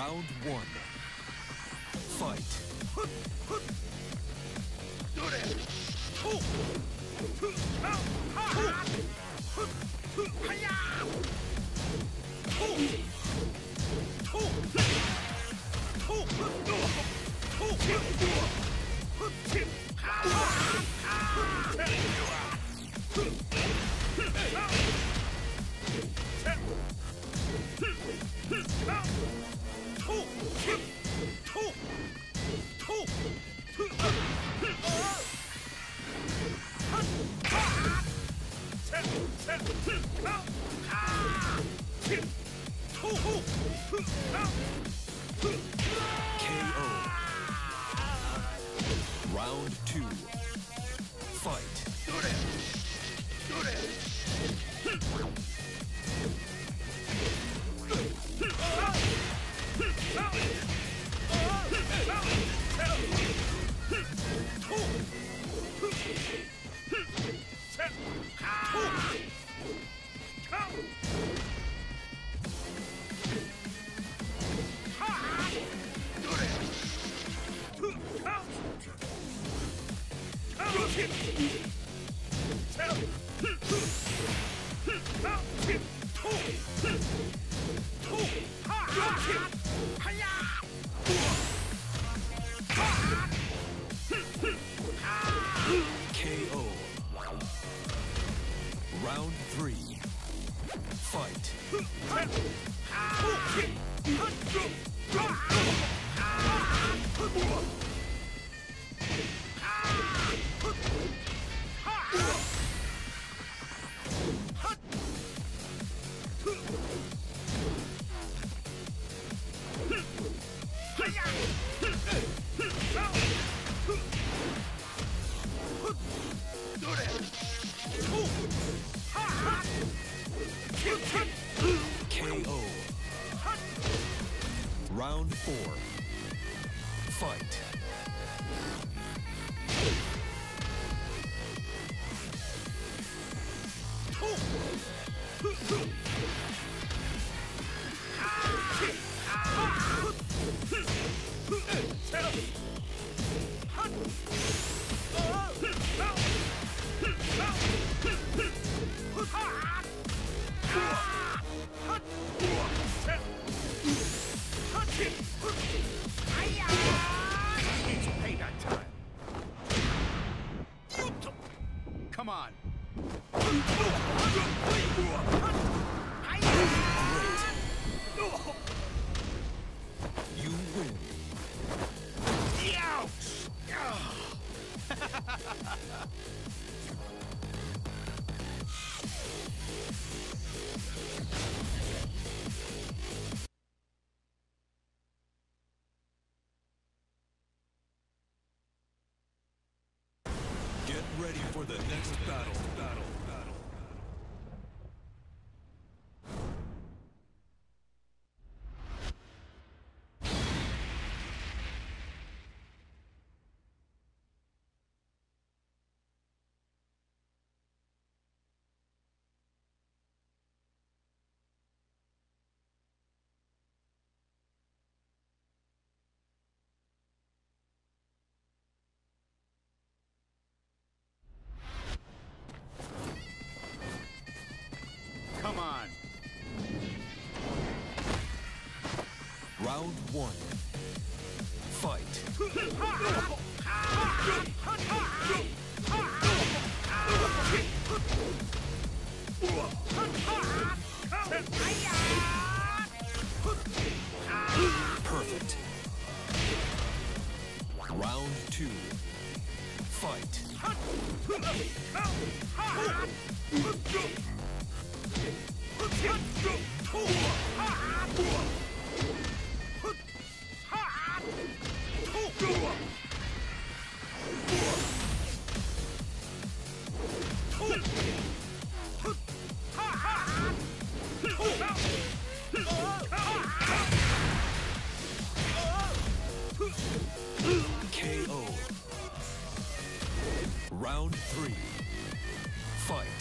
Round one. Fight. Round three. Fight. Ah! One. Fight. Perfect. Round two. Fight. Round three. Fight.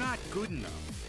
not good enough.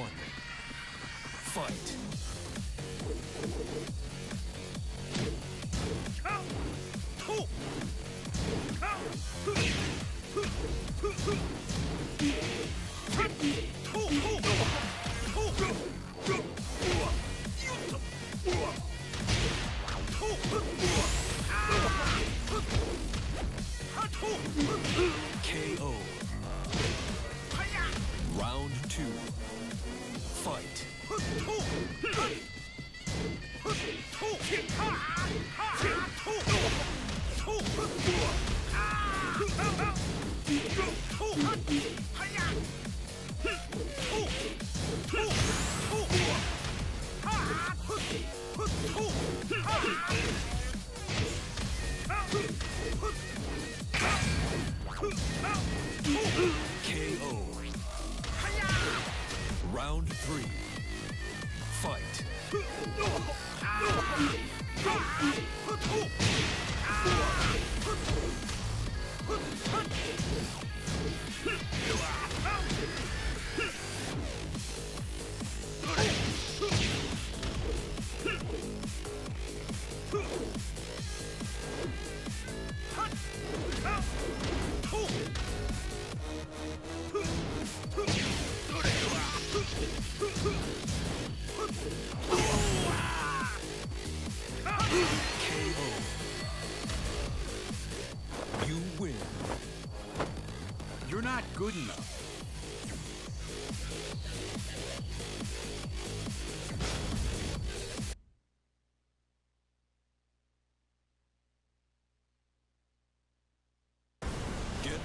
one.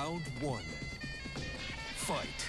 Round one. Fight.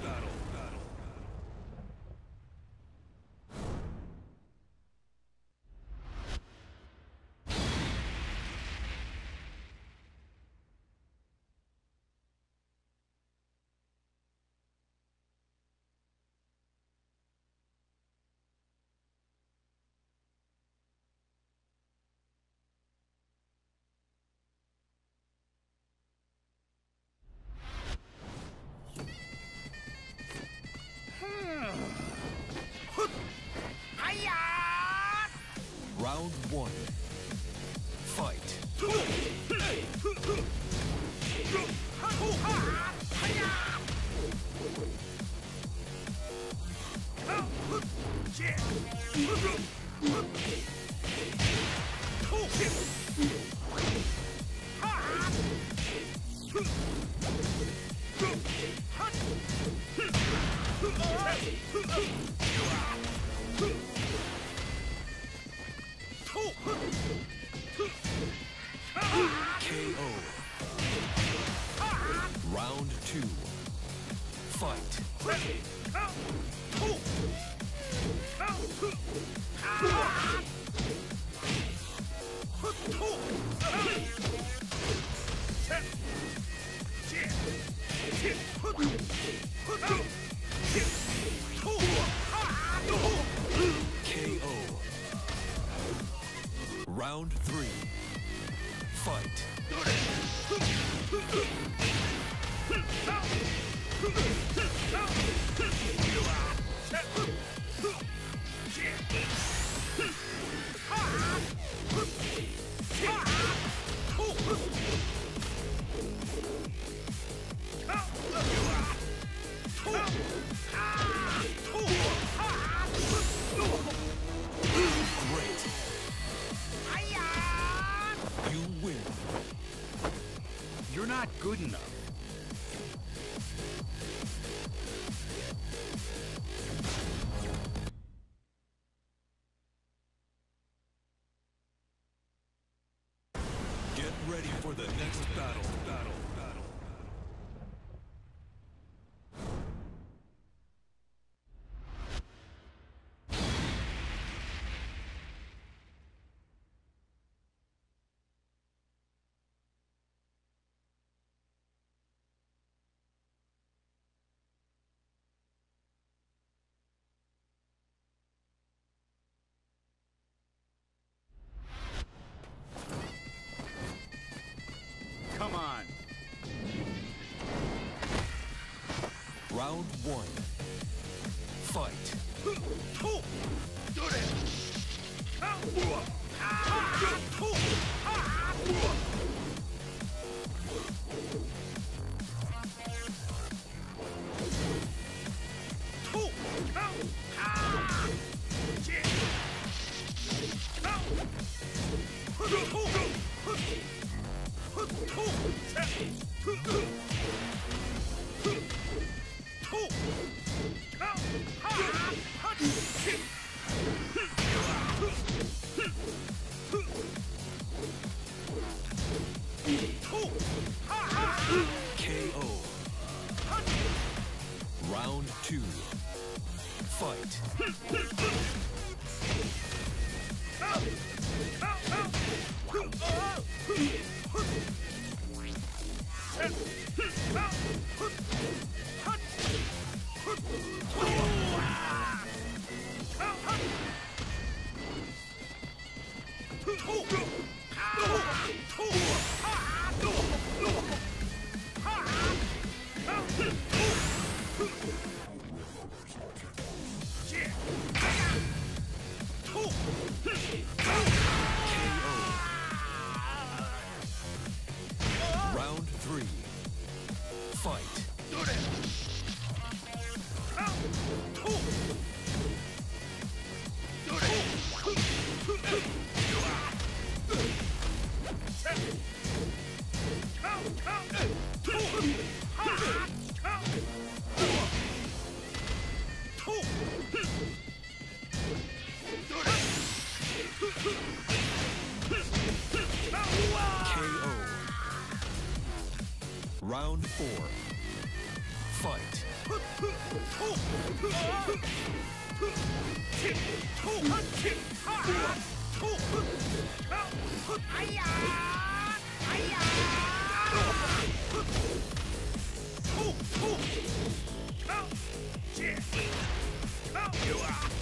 Okay. Round one. Fight. You are